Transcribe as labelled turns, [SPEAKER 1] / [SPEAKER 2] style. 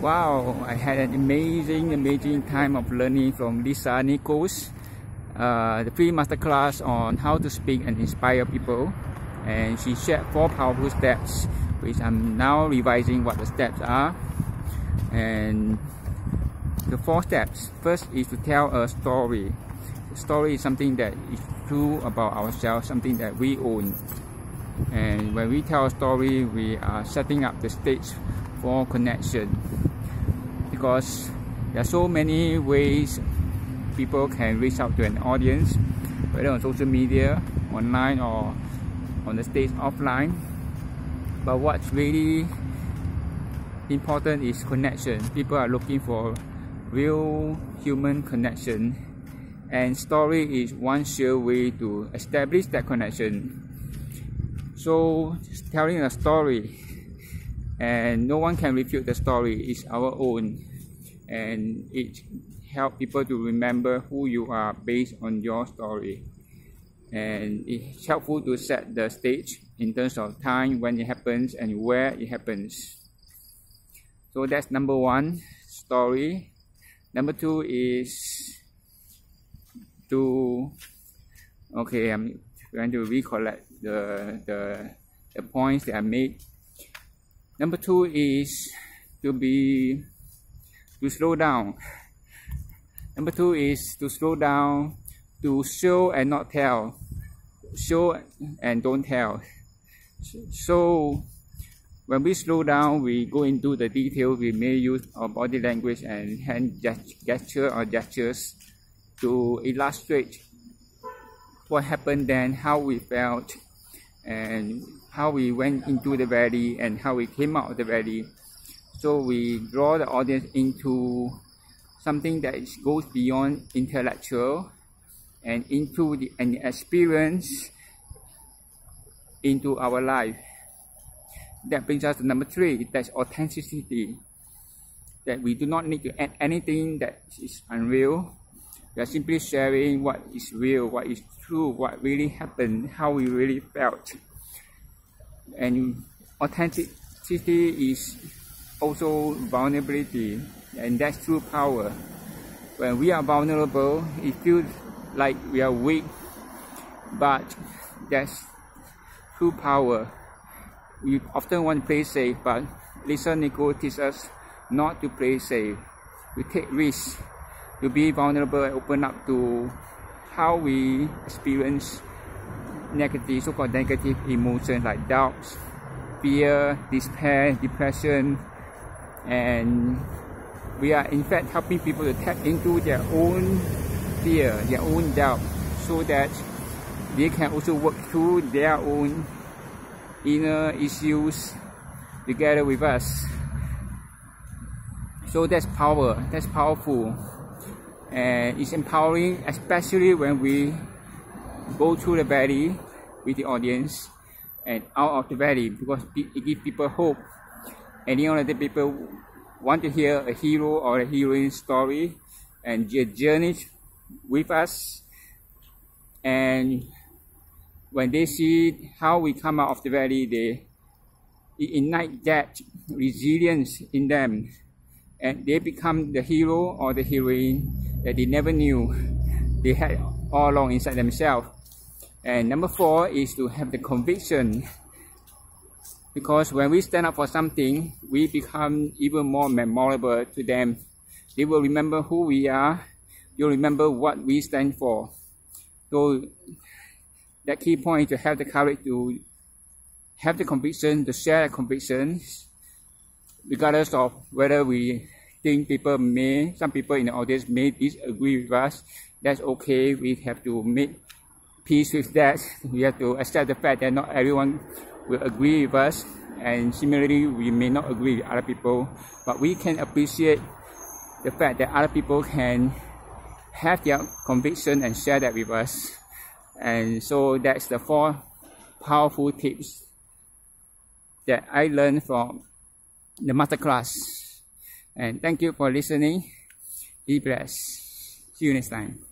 [SPEAKER 1] Wow, I had an amazing, amazing time of learning from Lisa Nichols, uh, the free masterclass on how to speak and inspire people. And she shared four powerful steps, which I'm now revising what the steps are. And the four steps. First is to tell a story. The story is something that is true about ourselves, something that we own. And when we tell a story, we are setting up the stage for connection. Because there are so many ways people can reach out to an audience, whether on social media, online, or on the stage offline. But what's really important is connection. People are looking for real human connection and story is one sure way to establish that connection so telling a story and no one can refute the story. It's our own. And it help people to remember who you are based on your story. And it's helpful to set the stage in terms of time when it happens and where it happens. So that's number one story. Number two is to okay i'm going to recollect the the, the points that i made number two is to be to slow down. Number two is to slow down to show and not tell. Show and don't tell. So when we slow down, we go into the detail, we may use our body language and hand gesture or gestures to illustrate what happened then, how we felt, and how we went into the valley and how we came out of the valley. So we draw the audience into something that goes beyond intellectual and into the, an experience into our life. That brings us to number three that's authenticity. That we do not need to add anything that is unreal. We are simply sharing what is real what is true what really happened how we really felt. And authenticity is also vulnerability and that's true power. When we are vulnerable it feels like we are weak but that's true power. We often want to play safe, but Lisa Nichols teaches us not to play safe. We take risks. To be vulnerable and open up to how we experience negative, so-called negative emotions like doubts, fear, despair, depression, and we are in fact helping people to tap into their own fear, their own doubt, so that they can also work through their own inner issues together with us. So that's power, that's powerful. And it's empowering, especially when we go through the valley with the audience and out of the valley because it gives people hope. And the people want to hear a hero or a heroine story and journey with us. And when they see how we come out of the valley, they ignite that resilience in them and they become the hero or the heroine that they never knew they had all along inside themselves. And number four is to have the conviction because when we stand up for something, we become even more memorable to them. They will remember who we are, you'll remember what we stand for. So that key point to have the courage to have the conviction, to share the convictions, regardless of whether we think people may, some people in the audience may disagree with us. That's okay. We have to make peace with that. We have to accept the fact that not everyone will agree with us. And similarly, we may not agree with other people, but we can appreciate the fact that other people can have their conviction and share that with us. And so that's the four powerful tips that I learned from the masterclass. And thank you for listening. Be blessed. See you next time.